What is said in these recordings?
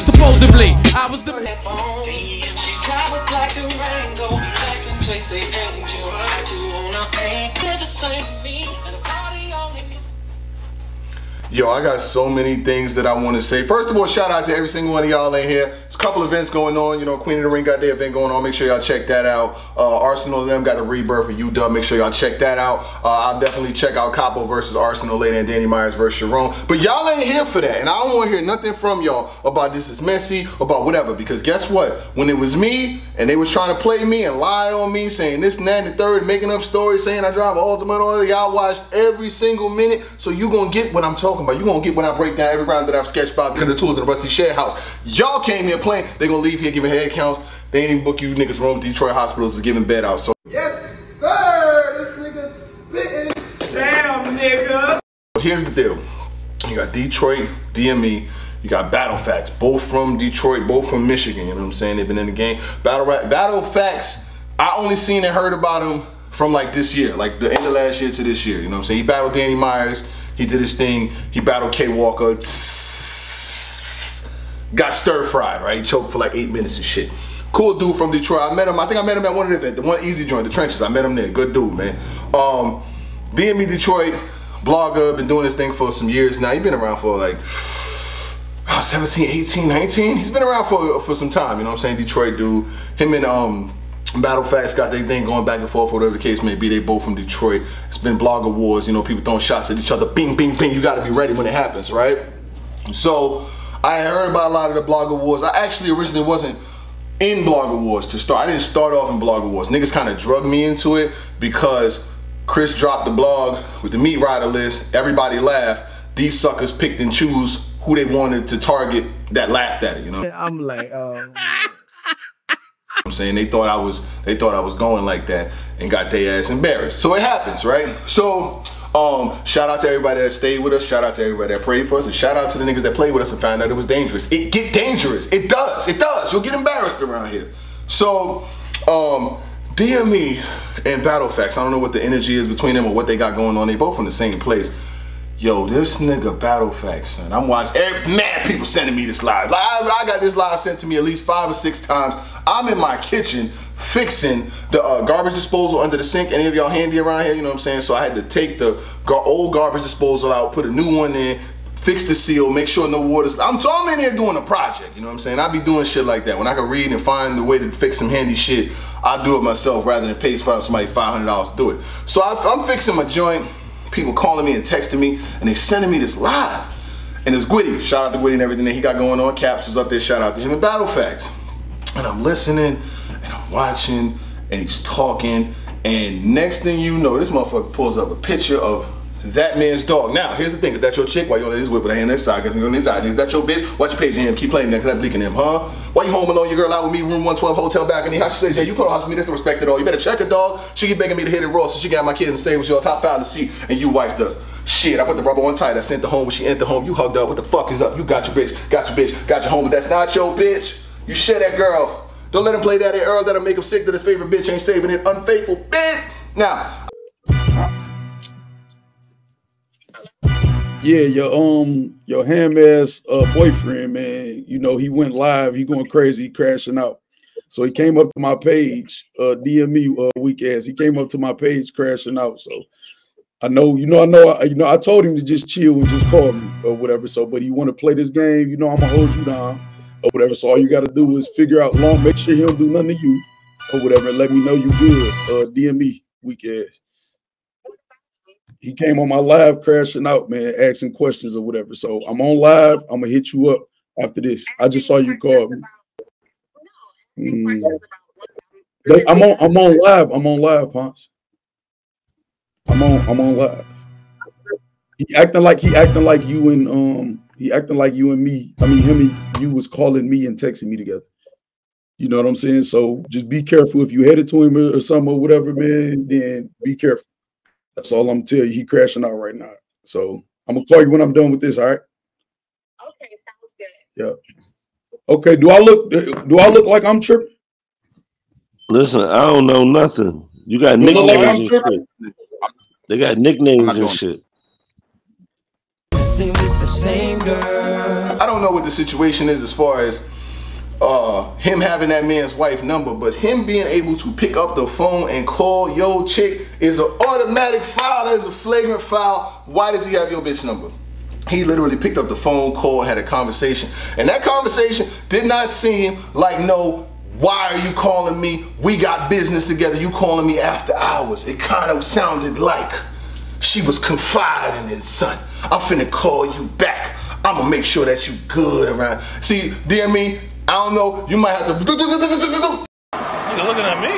Supposedly, I was the. She drive with black Durango, Jackson Tracy Angel. Tattoo on her ankle, the same me, and the party only. Yo, I got so many things that I want to say. First of all, shout out to every single one of y'all in here. Couple events going on. You know, Queen of the Ring got their event going on. Make sure y'all check that out. Uh, Arsonal and them got the rebirth of UW. Make sure y'all check that out. Uh, I'll definitely check out Capo versus Arsonal later and Danny Myers versus Sharon. But y'all ain't here for that. And I don't want to hear nothing from y'all about this is messy, about whatever. Because guess what? When it was me and they was trying to play me and lie on me, saying this and that and the third, making up stories, saying I drive Ultimate oil, y'all watched every single minute. So you gonna get what I'm talking about. You gonna get when I break down every round that I've sketched about because the tools in the Rusty Share House. Y'all came here playing. They gonna leave here giving head counts. They ain't even book you niggas rooms. Detroit hospitals is giving bed out. So Yes, sir. This nigga spitting. Damn, nigga. Here's the deal. You got Detroit, DME. You got Battle Factz, both from Detroit, both from Michigan. You know what I'm saying? They've been in the game. Battle Ra- Battle Factz. I only seen and heard about him from like this year, like the end of last year to this year. You know what I'm saying? He battled Danny Myers. He did his thing. He battled K Walker. Got stir fried, right? He choked for like eight minutes and shit. Cool dude from Detroit. I met him. I think I met him at one of the events, the one easy joint, the trenches. I met him there. Good dude, man. Um, DME Detroit blogger, been doing this thing for some years now. He's been around for like uh, 17, 18, 19. He's been around for for some time. You know what I'm saying? Detroit dude. Him and um. Battle Factz got their thing going back and forth, whatever the case may be. They both from Detroit. It's been blogger wars, you know, people throwing shots at each other. Bing, bing, bing. You got to be ready when it happens, right? So I heard about a lot of the blogger wars. I actually originally wasn't in blogger wars to start. I didn't start off in blogger wars. Niggas kind of drug me into it because Chris dropped the blog with the meat rider list. Everybody laughed. These suckers picked and choose who they wanted to target that laughed at it. You know. I'm like, oh. I'm saying they thought I was they thought I was going like that and got their ass embarrassed. So it happens, right? So um, shout out to everybody that stayed with us. Shout out to everybody that prayed for us, and shout out to the niggas that played with us and found out it was dangerous. It get dangerous. It does. It does. You'll get embarrassed around here. So um, DME and Battle Factz. I don't know what the energy is between them or what they got going on. They both from the same place. Yo, this nigga Battle Factz, son. I'm watching every, mad people sending me this live. Like, I, I got this live sent to me at least five or six times. I'm in my kitchen fixing the uh, garbage disposal under the sink. Any of y'all handy around here? You know what I'm saying? So I had to take the gar- old garbage disposal out, put a new one in, fix the seal, make sure no water's. I'm so I'm in here doing a project. You know what I'm saying? I be doing shit like that. When I can read and find the way to fix some handy shit, I do it myself rather than pay for somebody $500 to do it. So I, I'm fixing my joint. People calling me and texting me, and they sending me this live. And it's Gwitty. Shout out to Gwitty and everything that he got going on. Caps was up there. Shout out to him and Battle Factz. And I'm listening, and I'm watching, and he's talking. And next thing you know, this motherfucker pulls up a picture of that man's dog. Now, here's the thing. Is that your chick? Why you on this whip with a hand this side? Cause you on this side. Is that your bitch? Watch your page in him. Keep playing that cause I'm leaking him, huh? Why you home alone? Your girl out with me, room 112, hotel balcony. How she says, yeah, you put on house me. That's the respect at all. You better check a dog. She keep begging me to hit it raw so she got my kids and say it was yours. Top foul to see. And you wiped her. Shit, I put the rubber on tight. I sent the home when she entered home. You hugged up. What the fuck is up? You got your bitch. Got your bitch. Got your home. But that's not your bitch. You share that girl. Don't let him play that at Earl that'll make him sick that his favorite bitch ain't saving it. Unfaithful bitch. Now, Yeah, your um your ham ass uh, boyfriend, man. You know he went live. He going crazy, crashing out. So he came up to my page, uh, DME uh, weak ass. He came up to my page, crashing out. So I know, you know, I know, I, you know, I told him to just chill and just call me or whatever. So, but he want to play this game, you know, I'm gonna hold you down or whatever. So all you got to do is figure out long, make sure he don't do nothing to you or whatever, and let me know you good. Uh, DME weak ass. He came on my live crashing out, man, asking questions or whatever. So I'm on live. I'm gonna hit you up after this. I just saw you call me. Mm. I'm on. I'm on live. I'm on live, Ponce. I'm on. I'm on live. He acting like he acting like you and um he acting like you and me. I mean him and you was calling me and texting me together. You know what I'm saying? So just be careful if you headed to him or, or something or whatever, man. Then be careful. That's all I'm telling you. He crashing out right now. So I'm gonna call you when I'm done with this. All right. Okay, sounds good. Yeah. Okay. Do I look? Do I look like I'm tripping? Listen, I don't know nothing. You got You look like I'm nicknames and shit. They got nicknames and shit. With the same girl. I don't know what the situation is as far as uh, him having that man's wife number, but him being able to pick up the phone and call yo chick is an automatic foul. That is a flagrant foul. Why does he have your bitch number? He literally picked up the phone, called, had a conversation, and that conversation did not seem like no. Why are you calling me? We got business together. You calling me after hours? It kind of sounded like she was confiding in his son. I'm finna call you back. I'm gonna make sure that you good around. See, dear me, I don't know. You might have to. You're looking at me.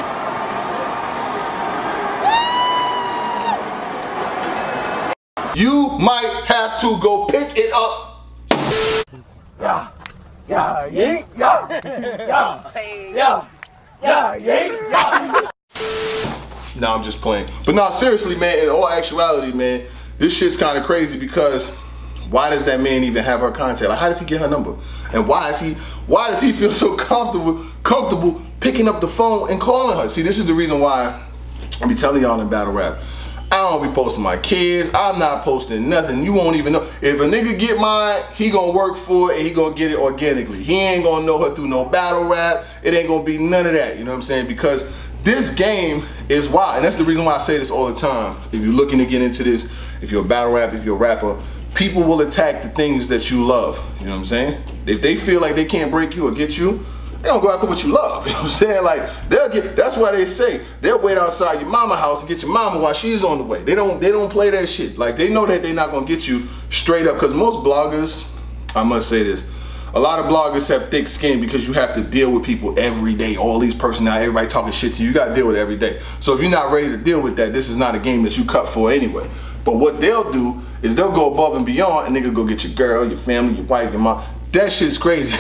You might have to go pick it up. Yeah, yeah, yeah, yeah, yeah, yeah, yeah, yeah. No, I'm just playing. But no, seriously, man. In all actuality, man, this shit's kind of crazy because why does that man even have her contact? Like, how does he get her number? And why is he? Why does he feel so comfortable, comfortable picking up the phone and calling her? See, this is the reason why I be telling y'all in battle rap. I don't be posting my kids. I'm not posting nothing. You won't even know. If a nigga get mine, he gonna work for it and he gonna get it organically. He ain't gonna know her through no battle rap. It ain't gonna be none of that. You know what I'm saying? Because this game is wild. And that's the reason why I say this all the time. If you're looking to get into this, if you're a battle rap, if you're a rapper, people will attack the things that you love. You know what I'm saying? If they feel like they can't break you or get you, they don't go after what you love. You know what I'm saying? Like they'll get that's why they say they'll wait outside your mama house and get your mama while she's on the way. They don't they don't play that shit. Like they know that they're not gonna get you straight up because most bloggers, I must say this, a lot of bloggers have thick skin because you have to deal with people every day. All these personalities, everybody talking shit to you. You gotta deal with it every day. So if you're not ready to deal with that, this is not a game that you cut for anyway. But what they'll do is they'll go above and beyond and nigga go get your girl, your family, your wife, your mom. That shit's crazy.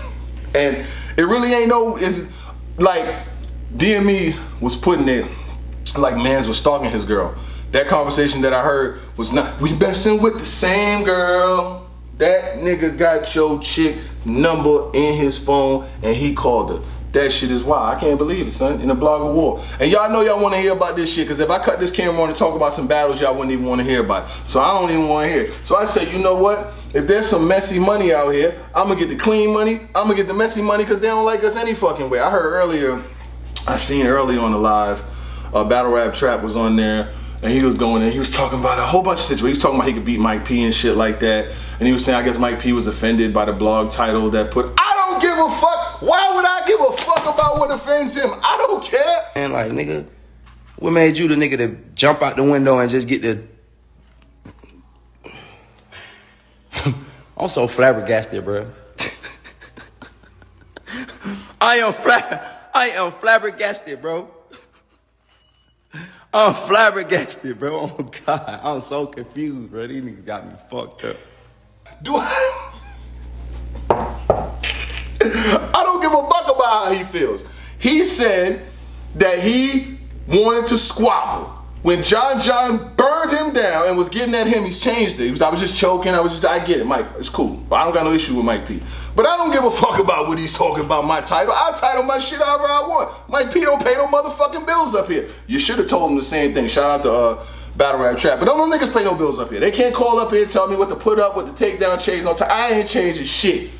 and it really ain't no, is like DME was putting it like mans was stalking his girl. That conversation that I heard was not, we messing with the same girl. That nigga got your chick number in his phone and he called her. That shit is wild. I can't believe it, son. In a blog of war. And y'all know y'all want to hear about this shit because if I cut this camera on and talk about some battles, y'all wouldn't even want to hear about it. So I don't even want to hear it. So I said, you know what? If there's some messy money out here, I'm going to get the clean money. I'm going to get the messy money because they don't like us any fucking way. I heard earlier, I seen earlier on the live, uh, Battle Rap Trap was on there and he was going in, he was talking about a whole bunch of situations. He was talking about he could beat Mike P and shit like that. And he was saying, I guess Mike P was offended by the blog title that put, I don't give a fuck. Why would I give a fuck about what offends him? I don't care. And like, nigga, what made you the nigga to jump out the window and just get the. I'm so flabbergasted, bro. I am flab, I am flabbergasted, bro. I'm flabbergasted, bro. Oh God, I'm so confused, bro. These niggas got me fucked up. Do I? I don't give a fuck how he feels. He said that he wanted to squabble. When John John burned him down and was getting at him, he's changed it. He was, I was just choking. I was just, I get it, Mike. It's cool. I don't got no issue with Mike P. But I don't give a fuck about what he's talking about my title. I'll title my shit however I want. Mike P don't pay no motherfucking bills up here. You should have told him the same thing. Shout out to uh, Battle Rap Trap. But don't no niggas pay no bills up here. They can't call up here and tell me what to put up, what to take down, change no time. I ain't changing shit.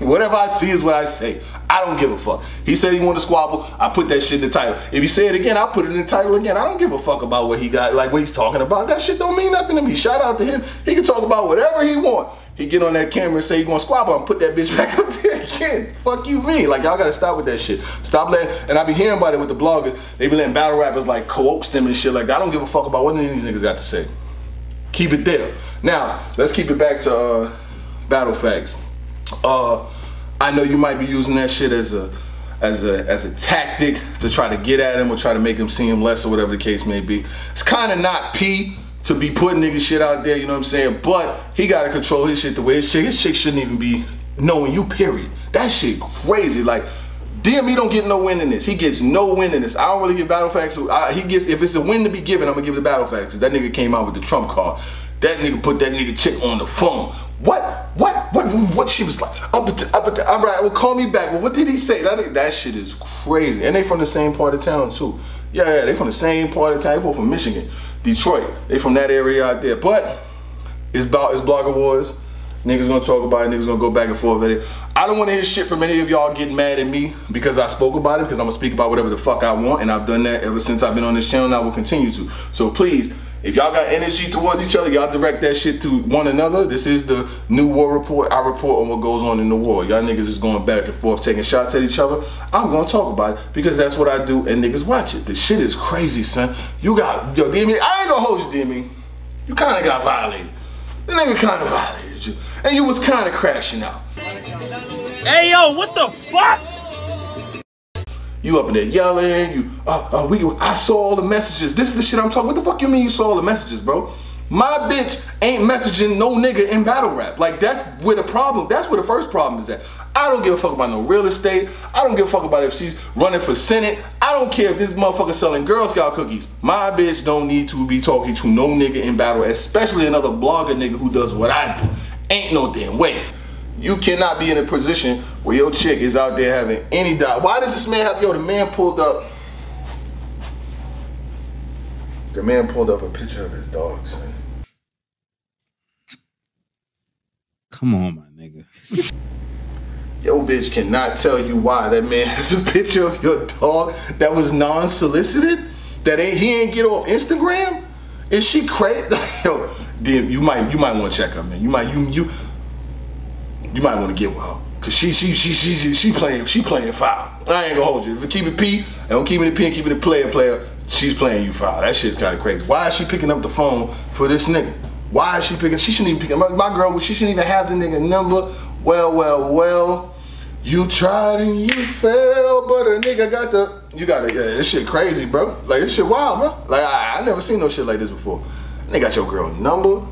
Whatever I see is what I say. I don't give a fuck. He said he wanted to squabble. I put that shit in the title. If he say it again, I'll put it in the title again. I don't give a fuck about what he got, like what he's talking about. That shit don't mean nothing to me. Shout out to him. He can talk about whatever he want. He get on that camera and say he gonna squabble and put that bitch back up there again. Fuck you me. Like y'all gotta stop with that shit. Stop letting and I be hearing about it with the bloggers. They be letting battle rappers like coax them and shit like that. I don't give a fuck about what any of these niggas got to say. Keep it there. Now, let's keep it back to uh, battle factz. Uh, I know you might be using that shit as a as a as a tactic to try to get at him or try to make him see him less or whatever the case may be. It's kind of not P to be putting nigga shit out there, you know what I'm saying? But he gotta control his shit the way his shit. His shit shouldn't even be knowing you, period. That shit crazy. Like DME don't get no win in this. He gets no win in this. I don't really give battle factz. I, he gets if it's a win to be given, I'm gonna give the battle factz. That nigga came out with the trump card. That nigga put that nigga chick on the phone. What? What? What? What? She was like, up at, up at, all right, well, call me back. Well, what did he say? That that shit is crazy. And they from the same part of town too. Yeah, yeah, they from the same part of town. They from Michigan, Detroit. They from that area out there. But it's about it's Blogger Wars. Niggas gonna talk about it. Niggas gonna go back and forth with it. I don't want to hear shit from any of y'all getting mad at me because I spoke about it. Because I'm gonna speak about whatever the fuck I want, and I've done that ever since I've been on this channel, and I will continue to. So please. If y'all got energy towards each other, y'all direct that shit to one another. This is the new war report. I report on what goes on in the war. Y'all niggas is going back and forth, taking shots at each other. I'm gonna talk about it because that's what I do, and niggas watch it. The shit is crazy, son. You got yo, DME. I ain't gonna hold you, DME. You kind of got violated. The nigga kind of violated you, and you was kind of crashing out. Hey, yo, what the fuck? You up in there yelling, you, uh, uh, we, I saw all the messages. This is the shit I'm talking. What the fuck you mean you saw all the messages, bro? My bitch ain't messaging no nigga in battle rap. Like that's where the problem, that's where the first problem is at. I don't give a fuck about no real estate. I don't give a fuck about if she's running for Senate. I don't care if this motherfucker selling Girl Scout cookies. My bitch don't need to be talking to no nigga in battle, especially another blogger nigga who does what I do. Ain't no damn way. You cannot be in a position where your chick is out there having any doubt. Why does this man have, yo, the man pulled up, the man pulled up a picture of his dog, son. Come on, my nigga. Yo, bitch cannot tell you why that man has a picture of your dog that was non-solicited? That ain't he ain't get off Instagram? Is she crazy? Yo, damn, you might you might want to check her, man. You might you you you might want to get with her. Cause she she she she she, playing she playing foul. I ain't gonna hold you. If we keep it P and I'm keeping it P and keeping it player player, she's playing you foul. That shit's kinda crazy. Why is she picking up the phone for this nigga? Why is she picking she shouldn't even pick up my, my girl, she shouldn't even have the nigga number. Well, well, well. You tried and you failed, but a nigga got the you got to yeah, this shit crazy, bro. Like this shit wild, bro. Like I, I never seen no shit like this before. They got your girl number,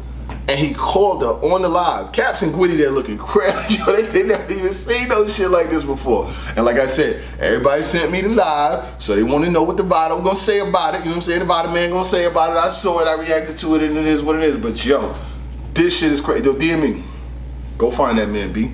and he called her on the live. Caps and Gwitty there looking crazy. Yo, they, they never even seen no shit like this before. And like I said, everybody sent me the live, so they want to know what the bottom gonna say about it. You know what I'm saying? The bottom man gonna say about it. I saw it, I reacted to it, and it is what it is. But yo, this shit is crazy. Yo, DME. Go find that man, B.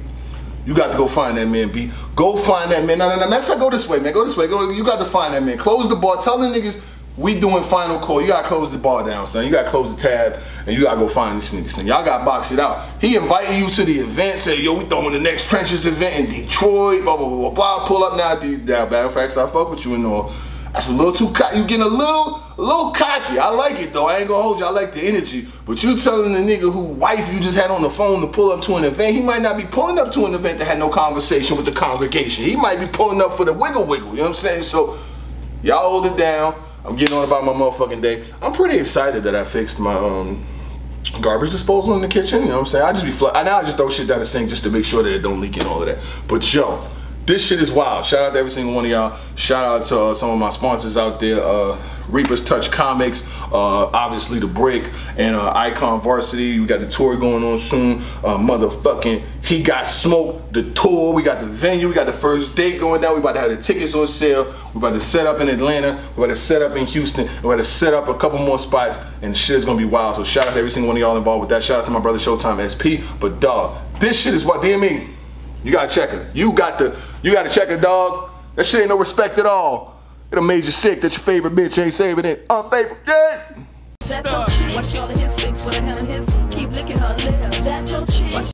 You got to go find that man, B. Go find that man. No, no, no. Matter of fact, go this way, man. Go this way. Go. You got to find that man. Close the bar. Tell the niggas we doing final call. You gotta close the bar down, son. You gotta close the tab, and you gotta go find this nigga, son. Y'all gotta box it out. He inviting you to the event, say, yo, we throwing the next trenches event in Detroit, blah, blah, blah, blah, blah. Pull up now, dude. Down, bad facts, I fuck with you and all. That's a little too cocky. You getting a little, a little cocky. I like it though. I ain't gonna hold you. I like the energy. But you telling the nigga who wife you just had on the phone to pull up to an event, he might not be pulling up to an event that had no conversation with the congregation. He might be pulling up for the wiggle wiggle. You know what I'm saying? So y'all hold it down. I'm getting on about my motherfucking day. I'm pretty excited that I fixed my um garbage disposal in the kitchen. You know what I'm saying? I just be fl- now I just throw shit down the sink just to make sure that it don't leak and all of that. But yo, this shit is wild. Shout out to every single one of y'all. Shout out to uh, some of my sponsors out there. Uh, Reaper's Touch Comics, uh, obviously the Brick, and uh, Icon Varsity. We got the tour going on soon. Uh, motherfucking, he got smoked. The tour. We got the venue. We got the first date going down. We about to have the tickets on sale. We about to set up in Atlanta. We about to set up in Houston. We about to set up a couple more spots, and shit is gonna be wild. So shout out to every single one of y'all involved with that. Shout out to my brother Showtime SP. But dog, this shit is what damn me. You gotta check her. You got the. You gotta check a dog. That shit ain't no respect at all. It'll make you sick that your favorite bitch ain't saving it. Unfavorable. all